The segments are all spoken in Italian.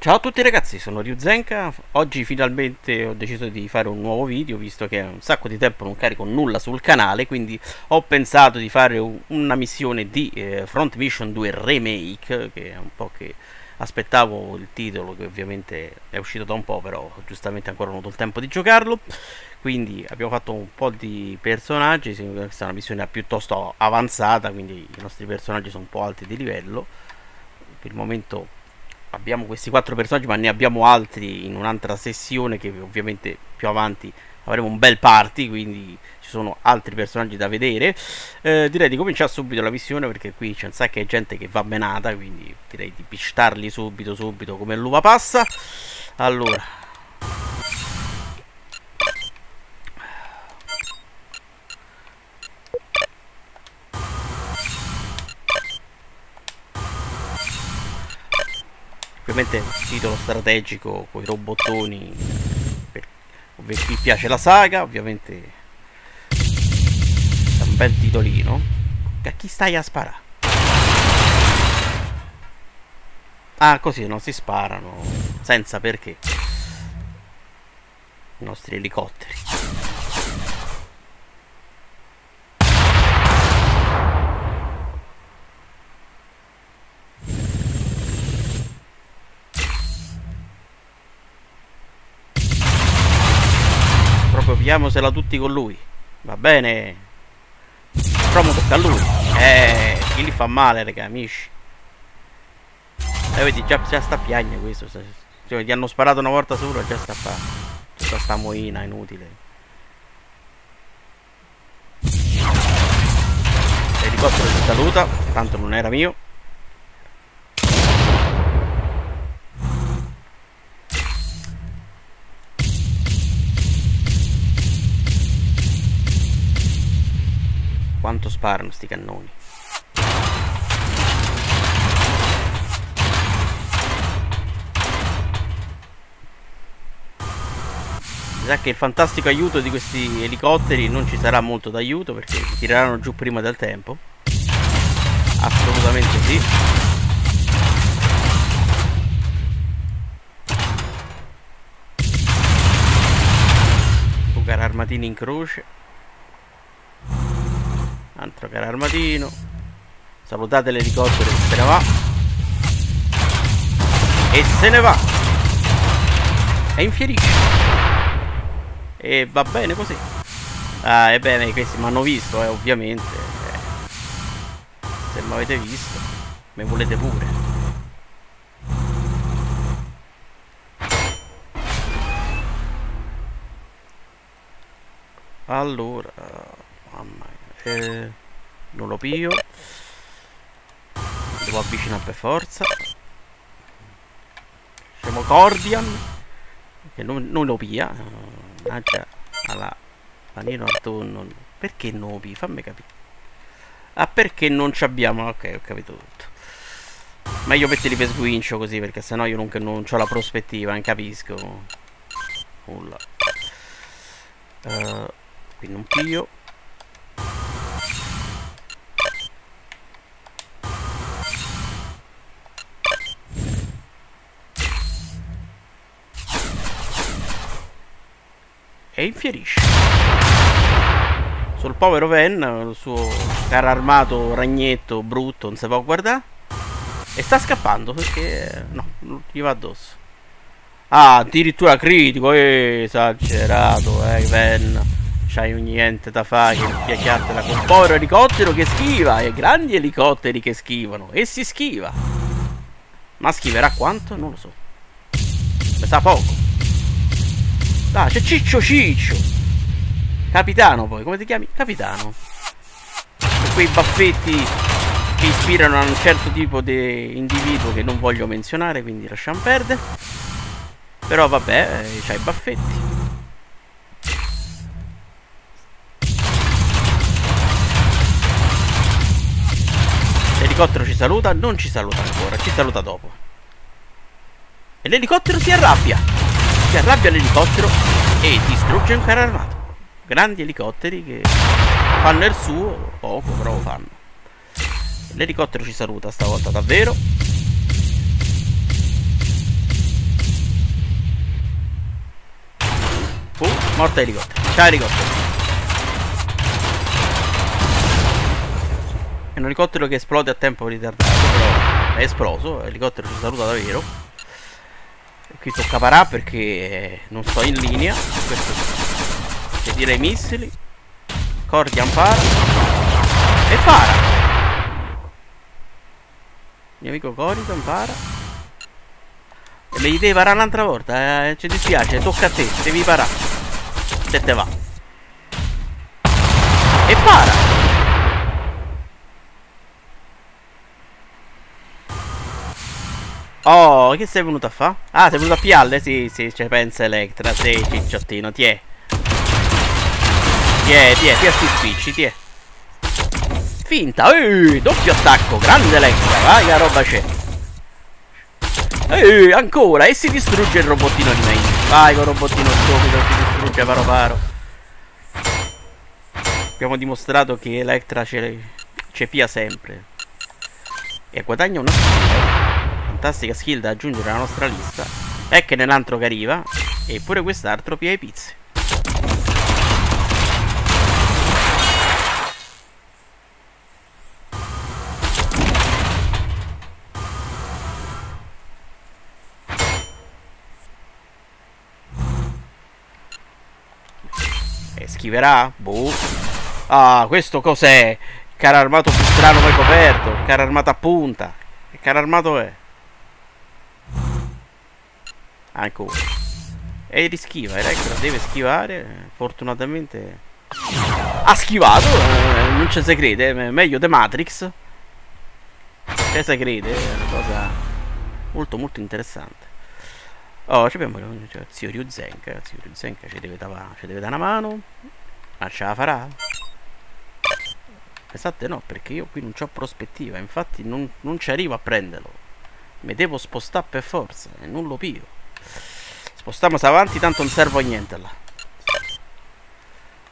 Ciao a tutti ragazzi, sono Ryuzenka. Oggi finalmente ho deciso di fare un nuovo video visto che un sacco di tempo non carico nulla sul canale, quindi ho pensato di fare una missione di eh, Front Mission 2 Remake, che è un po' che aspettavo il titolo che ovviamente è uscito da un po', però giustamente ancora non ho avuto il tempo di giocarlo. Quindi abbiamo fatto un po' di personaggi, questa è una missione piuttosto avanzata, quindi i nostri personaggi sono un po' alti di livello. Per il momento abbiamo questi quattro personaggi, ma ne abbiamo altri in un'altra sessione che ovviamente più avanti avremo un bel party, quindi ci sono altri personaggi da vedere. Eh, direi di cominciare subito la missione perché qui c'è un sacco di gente che va menata, quindi direi di pistarli subito, subito come l'uva passa. Allora, ovviamente titolo strategico con i robottoni per chi piace la saga ovviamente è un bel titolino. A chi stai a sparare? ah così non si sparano senza perché. I nostri elicotteri Proviamosela tutti con lui. Va bene. Promo tocca a lui. Eh, chi li fa male, raga, amici. Eh, vedi, già, già sta a piagne questo. Cioè, gli hanno sparato una volta solo, già sta a fare. Tutta sta moina inutile. L'elicottero ti saluta, tanto non era mio. Quanto sparano sti cannoni? Mi sa che il fantastico aiuto di questi elicotteri non ci sarà molto d'aiuto perché tireranno giù prima del tempo. Assolutamente sì. Armatini in croce altro caro armatino salutate l'elicottero se ne va. E se ne va. E infierisce. E va bene così. Ah e bene questi mi hanno visto eh ovviamente. Se mi avete visto me volete pure. Allora mamma mia eh, non lo pio. Devo avvicinare per forza. Siamo Cordian che non, non lo pia. Mannaggia alla panino al tonno perché non lo pia fammi capire. Ah perché non ci abbiamo ok ho capito tutto. Meglio metterli per sguincio così perché sennò io non, non ho la prospettiva non capisco. Nulla. Uh, qui non pio e infierisce. Sul povero Ven, il suo caro armato ragnetto brutto, non si può guardare. E sta scappando perché no, gli va addosso. Ah, addirittura critico, eh, esagerato, eh, Ven. C'hai niente da fare che piacchiartela con un povero elicottero che schiva e grandi elicotteri che schivano e si schiva. Ma schiverà quanto? Non lo so. Mi sa poco. Ah, c'è Ciccio Ciccio. Capitano poi, come ti chiami? Capitano. quei baffetti che ispirano a un certo tipo di individuo che non voglio menzionare, quindi lasciamo perdere. Però vabbè, eh, c'hai i baffetti. L'elicottero ci saluta? Non ci saluta ancora, ci saluta dopo. E l'elicottero si arrabbia si arrabbia l'elicottero e distrugge un carro armato. Grandi elicotteri che fanno il suo, poco però lo fanno. L'elicottero ci saluta stavolta davvero. Uh, morta elicottero. Ciao elicottero. È un elicottero che esplode a tempo ritardato, però è esploso. L'elicottero ci saluta davvero. Qui tocca parà perché non sto in linea. Questo tira i missili. Cordian para. E para. Mio amico Corridan para. E gli devi parare un'altra volta. Eh, ci dispiace, tocca a te, devi parare. Se te va. E para. Oh, che sei venuto a fare? Ah, sei venuto a pialle? Sì, sì, ci pensa Electra. Sì, cicciottino, tiè. Tiè, tiè, tiè sti spicci, tiè. Finta, ehi, doppio attacco, grande Electra, vai che roba c'è. Ehi, ancora, e si distrugge il robottino di me. Vai con il robottino stupido, si distrugge paro paro. Abbiamo dimostrato che Electra c'è pia sempre. E guadagna una fantastica skill da aggiungere alla nostra lista è che nell'altro che arriva e pure quest'altro pia i pizze e schiverà? boh ah questo cos'è? carro armato più strano mai coperto carro armato a punta che carro armato è? Ancora. E rischiva, Electra deve schivare. Fortunatamente ha schivato. Eh, non ci si crede. Meglio The Matrix. Che si crede. È una cosa molto molto interessante. Oh, abbiamo cioè, zio Ryuzenka. Zio Ryuzenka ci deve, dare, ci una mano. Ma ce la farà? Esatto no, perché io qui non ho prospettiva. Infatti non, non ci arrivo a prenderlo. Mi devo spostare per forza e non lo pio. Spostiamoci avanti, tanto non servo a niente là.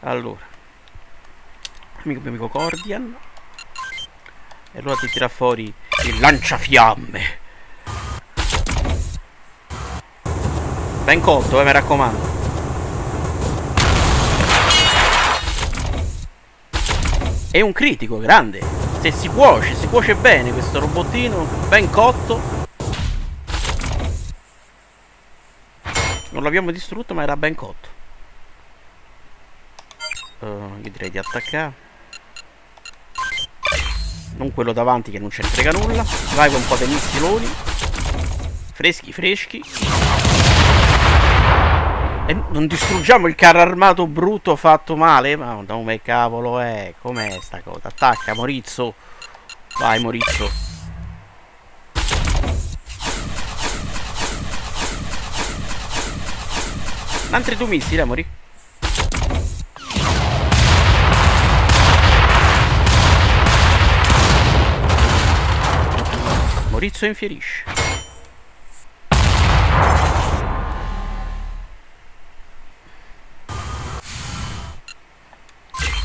Allora. Amico mio amico Cordian. E allora ti tira fuori il lanciafiamme. Ben cotto, eh, mi raccomando. È un critico, grande. Se si cuoce, si cuoce bene questo robottino, ben cotto. Non l'abbiamo distrutto ma era ben cotto. Uh, io direi di attaccare. Non quello davanti che non ce ne frega nulla. Vai con un po' di missiloni. Freschi, freschi. E non distruggiamo il carro armato brutto fatto male. Ma come cavolo è? Com'è sta cosa? Attacca, Morizzo. Vai, Morizzo. Altri due missili, amori. Morizzo infierisce.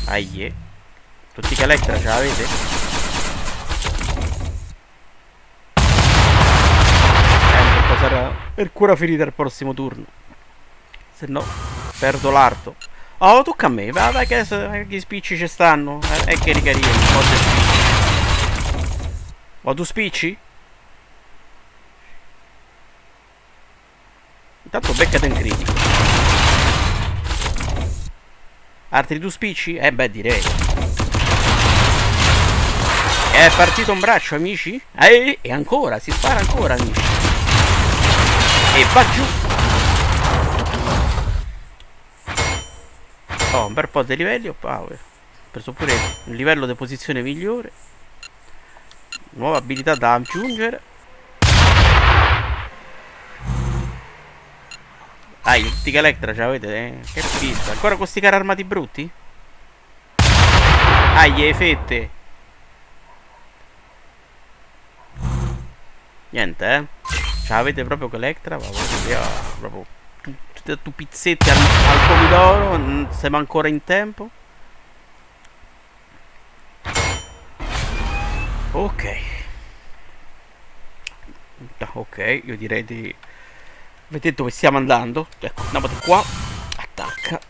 Aie. Tutti che Electra ce l'avete? Eh, cosa per cura finita il prossimo turno. Se no, perdo l'arto. Oh, tocca a me. Va, vai che, che spicci ci stanno. Eh, e che ricarino. Ma tu spicci? Intanto beccate un critico. Altri tu spicci? Eh beh direi. È partito un braccio amici? Eh, e ancora, si spara ancora amici. E va giù. Oh, un bel po' di livelli ho preso pure un livello di posizione migliore. Nuova abilità da aggiungere. Ah, i tutti Electra ce l'avete, eh? Che pizza. Ancora con questi carri armati brutti? Ah, gli fette. Niente, eh? Ce l'avete proprio con Electra? Proprio tu pizzetti al, al pomidoro, siamo ancora in tempo. Ok. Ok, io direi di... Vedete dove stiamo andando? Ecco, andiamo da qua. Attacca.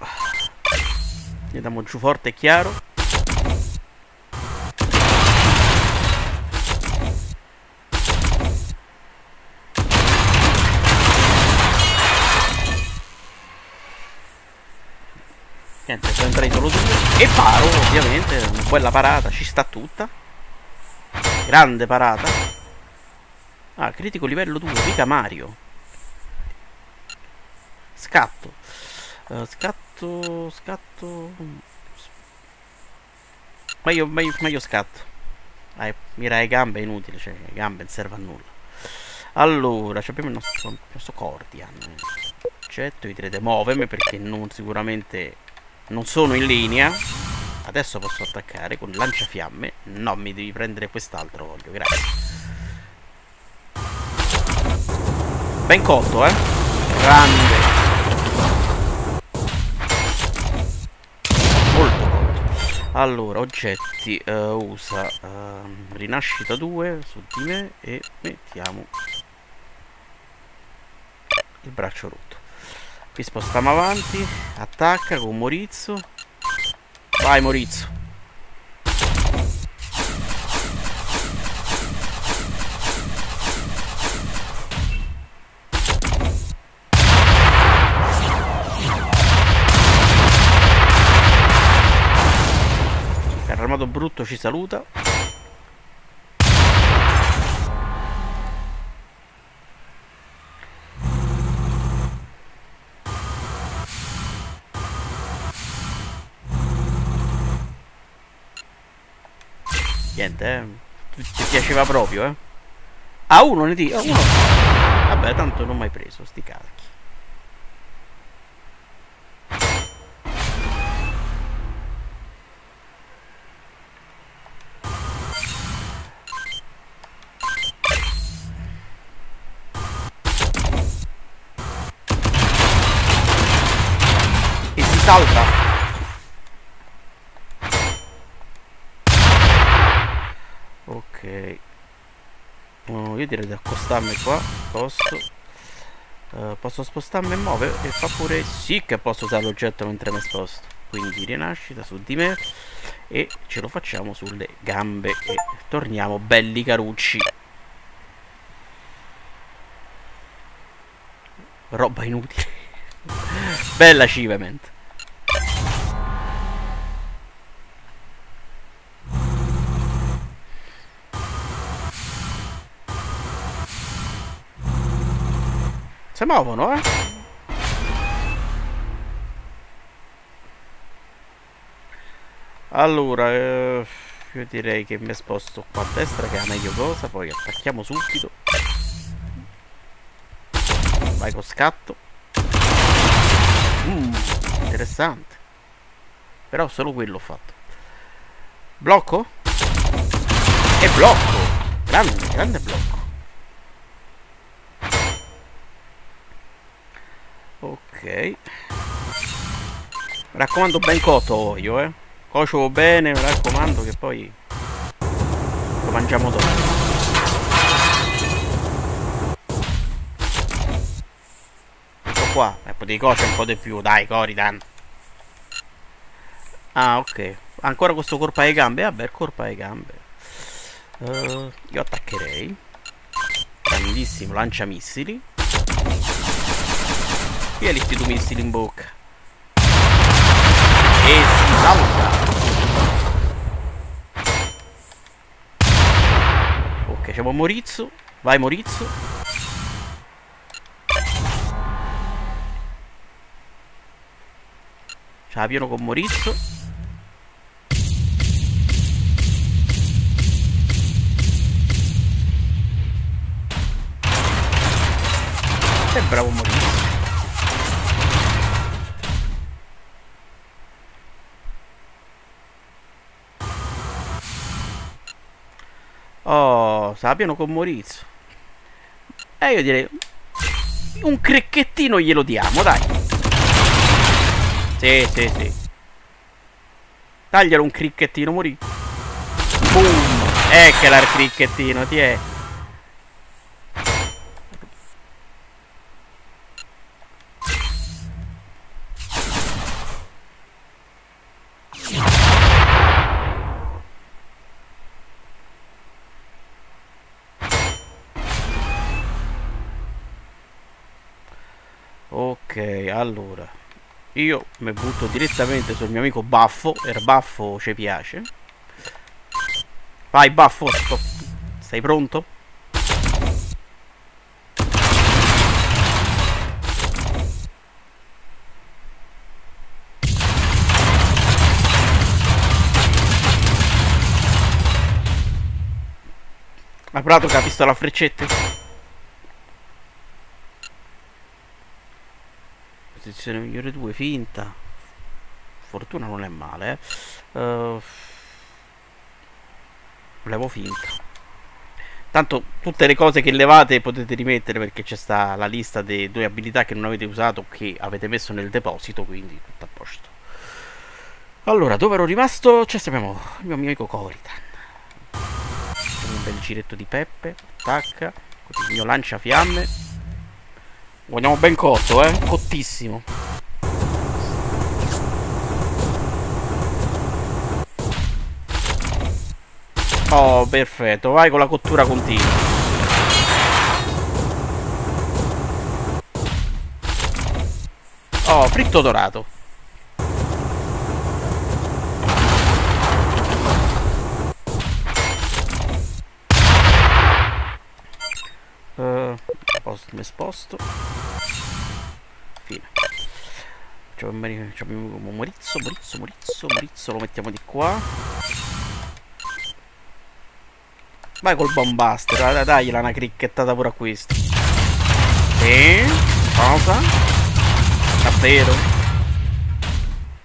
Andiamo giù forte e chiaro. Niente, sono entrati solo due. E paro, ovviamente. Una bella parata, ci sta tutta. Grande parata. Ah, critico livello 2, mica Mario. Scatto. Uh, scatto. Scatto. Ma io, ma io, ma io scatto. Dai, mira le gambe è inutile, cioè le gambe non serve a nulla. Allora, abbiamo il nostro, il nostro Cordian. Oggetto, vi direte muovermi perché non sicuramente non sono in linea. Adesso posso attaccare con lanciafiamme. No, mi devi prendere quest'altro voglio, grazie. Ben cotto, eh. Grande. Molto cotto. Allora, oggetti. Uh, usa uh, rinascita 2 su di me e mettiamo il braccio rotto. Qui spostiamo avanti. Attacca con Morizzo. Vai Morizzo. Brutto ci saluta. Niente, eh. Ti piaceva proprio, eh. A uno ne dico, uno. Vabbè, tanto non ho mai preso sti calchi. E si salva. Ok. Oh, io direi di accostarmi qua. Posso. Uh, posso spostarmi e muovere. E fa pure sì che posso usare l'oggetto mentre mi sposto. Quindi rinascita su di me. E ce lo facciamo sulle gambe. E torniamo belli carucci. Roba inutile. Bella achievement. Si muovono, eh? Allora, eh, io direi che mi sposto qua a destra che è la meglio cosa, poi attacchiamo subito. Vai con scatto. Mm, interessante. Però solo quello ho fatto. Blocco? E blocco! Grande, grande blocco. Ok. Mi raccomando ben cotto olio, eh. Cocio bene, mi raccomando che poi lo mangiamo dopo. Ecco qua, e potevi cuocere un po' di più, dai, Coridan. Ah, ok. Ancora questo corpo alle gambe? Vabbè, corpo alle gambe. Uh, io attaccherei. Grandissimo lanciamissili. Tieniti tu missili in bocca. E si salta. Ok, c'è Morizzo. Vai Morizzo. Ce la pieno con Morizzo. Bravo Morizzo. Oh, sappiano con Morizio. E eh, io direi... Un cricchettino glielo diamo, dai. Sì, sì, sì. Taglialo un cricchettino, Morizio. Boom. Eccola il cricchettino, ti è. Allora. Io mi butto direttamente sul mio amico Baffo. Er Baffo ci piace. Vai Baffo, sto... sei pronto? Hai provato con la pistola a freccette? Posizione migliore 2, finta. Fortuna non è male, eh. Uh, levo finta. Tanto tutte le cose che levate potete rimettere perché c'è sta la lista delle due abilità che non avete usato che avete messo nel deposito, quindi tutto a posto. Allora, dove ero rimasto? C'è abbiamo il mio amico Coritan un bel giretto di peppe attacca il mio lanciafiamme guardiamo ben cotto eh? Cottissimo. Oh perfetto. Vai con la cottura continua. Oh, fritto dorato. sposto, mi sposto. Fine. Abbiamo Morizzo, Morizzo, Morizzo, Morizzo, lo mettiamo di qua. Vai col bombaster, dai, dai, una cricchettata pure a questo. Sì, cosa? Davvero?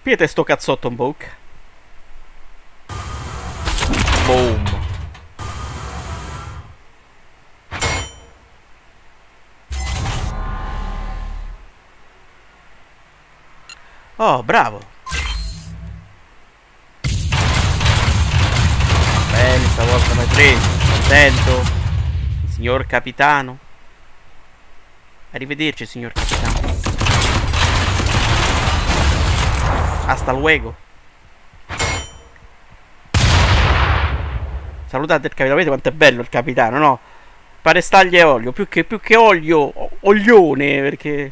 Piete sto cazzotto un po'. Boom. Oh, bravo. Bene, stavolta mi hai preso. Contento. Signor capitano. Arrivederci, signor capitano. Hasta luego. Salutate il capitano. Vedete quanto è bello il capitano, no? Pare staglia e olio. Più che, più che olio, oglione, perché...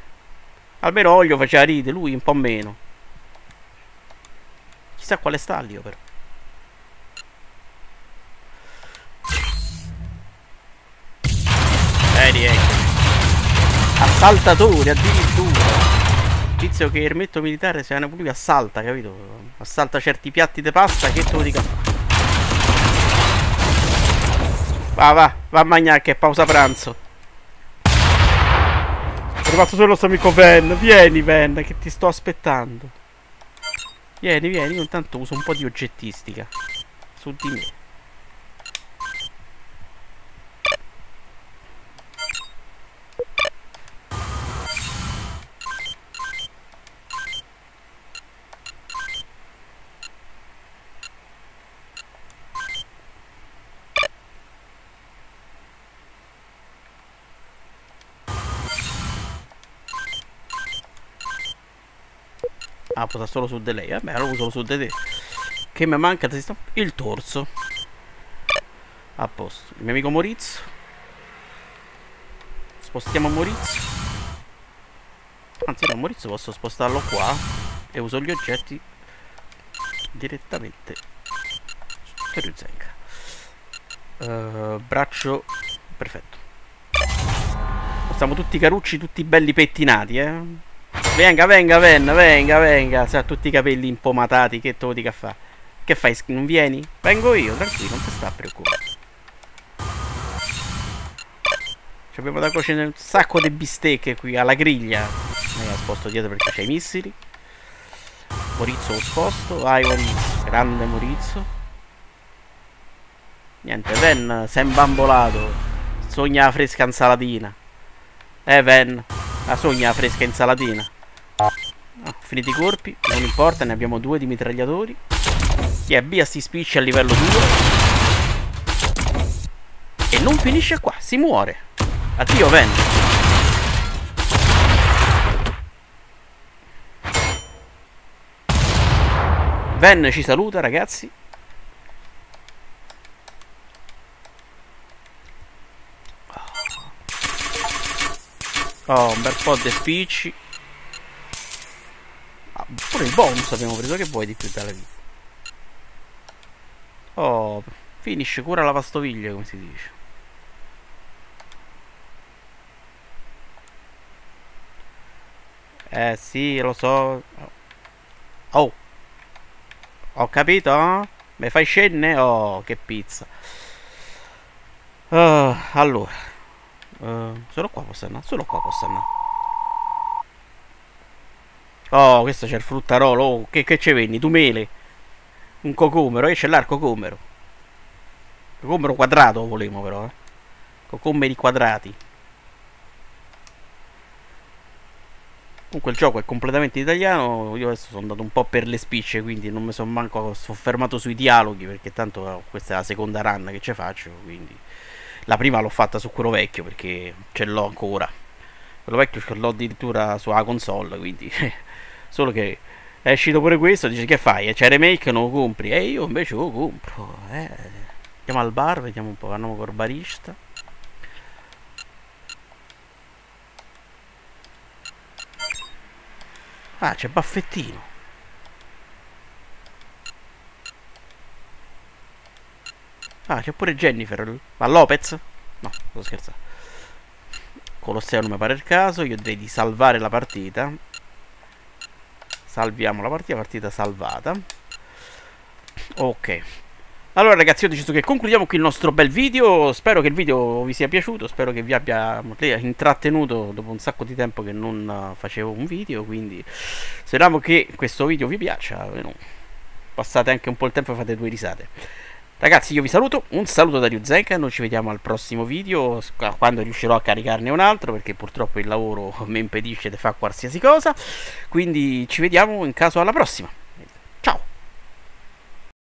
Almeno Olio faceva ride, lui un po' meno. Chissà quale staglio però. Eri, ecco. Assaltatori addirittura. Tizio che ermetto militare se ne lui assalta, capito? Assalta certi piatti di pasta che te lo dica Va, va, va a mangiare che è pausa pranzo. È rimasto solo il nostro amico Ven. Vieni, Ven, che ti sto aspettando. Vieni, vieni, io intanto uso un po' di oggettistica. Su di me. Posa solo su di lei. Vabbè, lo uso su di te. Che mi manca il torso. A posto. Il mio amico Morizio. Spostiamo Morizio. Anzi no, Morizio posso spostarlo qua. E uso gli oggetti direttamente su Ryuzenka. Uh, braccio perfetto. Siamo tutti carucci, tutti belli pettinati, eh. Venga, venga, venga, venga, venga. Sa, tutti i capelli impomatati, che te lo dica a fare? Che fai? Non vieni? Vengo io, tranquillo, non ti sta a preoccupare. Abbiamo da cuocere un sacco di bistecche qui alla griglia. Me la sposto dietro perché c'è i missili. Morizzo lo sposto. Vai Morizzo, grande Morizzo. Niente, Ven, sei imbambolato. Sogna la fresca insalatina. Eh, Ven, la sogna fresca insalatina. Ah, finiti i corpi, non importa, ne abbiamo due di mitragliatori. Chi è via si spicci a livello 2. E non finisce qua, si muore. Addio, Ven. Ven ci saluta, ragazzi. Oh, un bel po' di spicci. pure il bonus abbiamo preso, che vuoi di più dalla vita? Oh, finish, cura la lavastoviglie, come si dice. Eh sì, lo so. Oh. Ho capito? Eh? Mi fai scenne? Oh, che pizza. Uh, allora. Uh, solo qua posso andare? Solo qua posso andare. Oh, questo c'è il fruttarolo. Oh, che, che ci vendi? Tu mele. Un cocomero. E c'è l'arco cocomero. Cocomero quadrato volevo però, eh. Cocomeri quadrati. Comunque il gioco è completamente italiano, io adesso sono andato un po' per le spicce, quindi non mi sono manco soffermato sui dialoghi, perché tanto questa è la seconda run che ci faccio, quindi la prima l'ho fatta su quello vecchio, perché ce l'ho ancora. Quello vecchio ce l'ho addirittura sulla console, quindi solo che è uscito pure questo, dice che fai? C'è remake, non lo compri? E io invece lo compro, eh. Andiamo al bar, vediamo un po', andiamo col barista. Ah, c'è Baffettino. Ah, c'è pure Jennifer. Ma Lopez? No, sto scherzando. Colosseo non mi pare il caso. Io direi di salvare la partita. Salviamo la partita, partita salvata. Ok. Allora ragazzi ho deciso che concludiamo qui il nostro bel video, spero che il video vi sia piaciuto, spero che vi abbia intrattenuto dopo un sacco di tempo che non facevo un video, quindi speriamo che questo video vi piaccia, passate anche un po' il tempo e fate due risate. Ragazzi io vi saluto, un saluto da Ryuzenka, noi ci vediamo al prossimo video quando riuscirò a caricarne un altro perché purtroppo il lavoro mi impedisce di fare qualsiasi cosa, quindi ci vediamo in caso alla prossima.